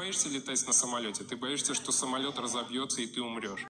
боишься летать на самолете, ты боишься, что самолет разобьется и ты умрешь.